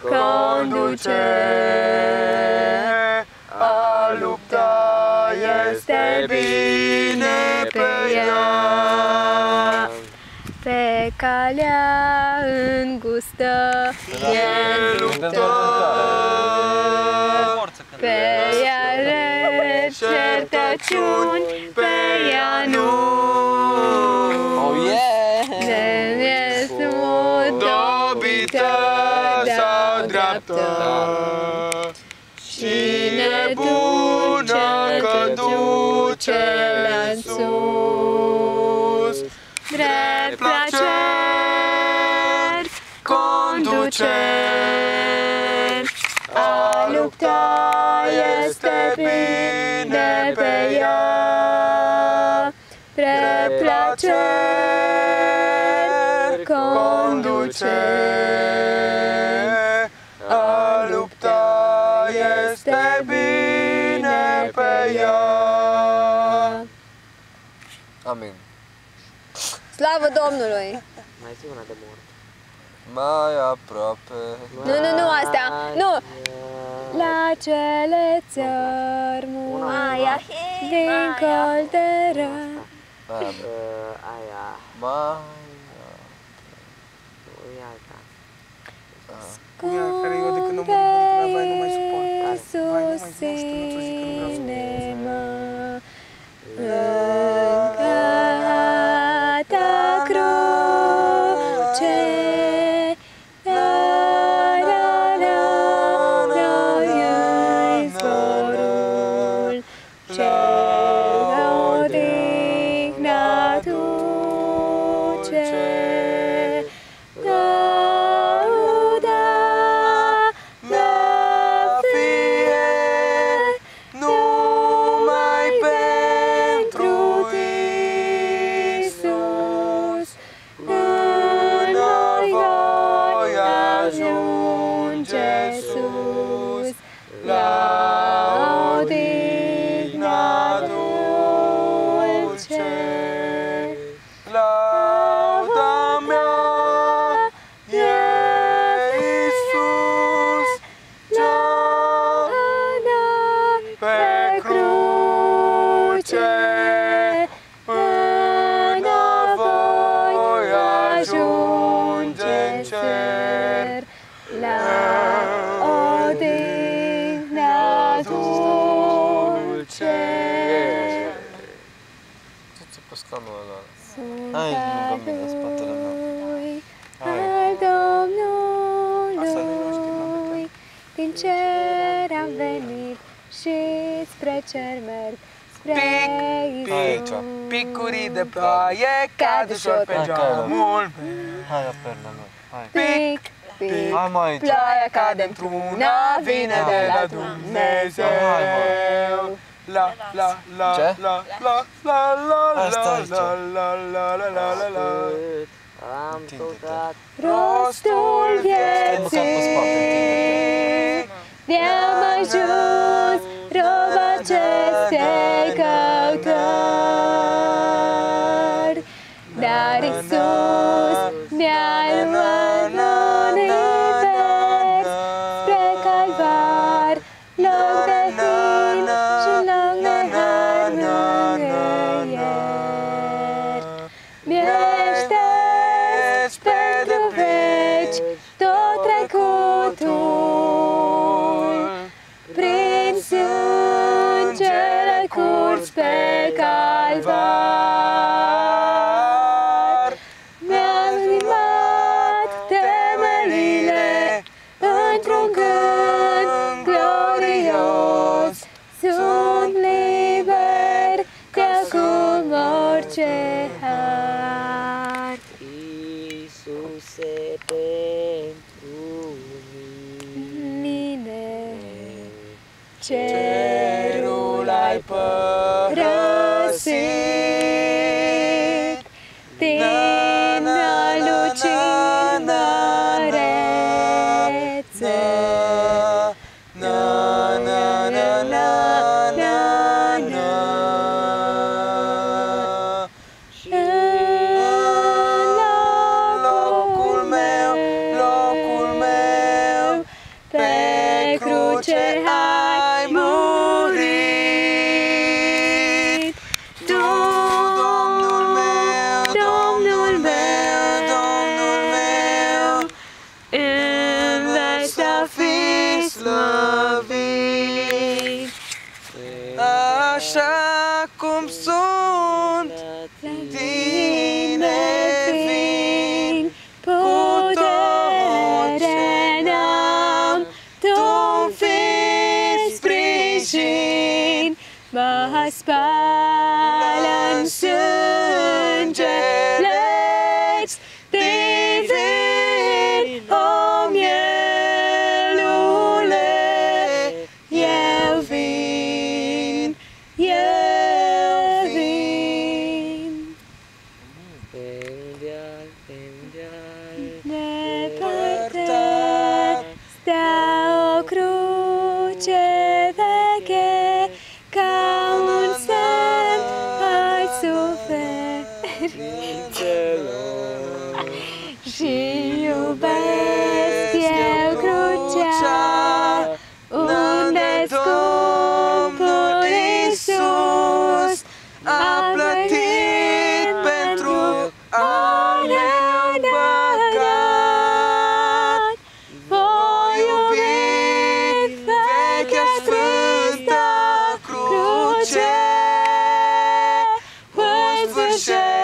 conduce. A lupta este bine pe ea. Pe calea îngustă el luptă. Pe ea certăciuni, pe ea nu. Ea. Drept la cer conduce. A lupta este bine pe ea Amin Slavă Domnului! Mai zi una de mort. Mai aproape Nu, nu, nu, astea, nu! La cele țări Aia, din colteră. Aia, Uh, aia, Mai nu e Ce pe scanul ăla? Sunt Hai, lângă al mine, în spatele meu. lui, Hai. al Asta nu știm, Domnului. Din cer am venit și spre cer merg, spre Hai aici. Iisus. Picurii de ploaie cad ușor pe Hai, Carol. geamul meu. Hai la perle meu, hai Pic, pic, Hai mă aici ploaia cade într-una, vine de la Dumnezeu. Hai, mă. La, la, la, Ce? la, la, la, la, Hai, la, stai, la, la, la, la, la, la, la. Am Întinde-te. căutat Rostul Stai măcar pe spate, vieții It's see. Mahas palansın um Wyżej!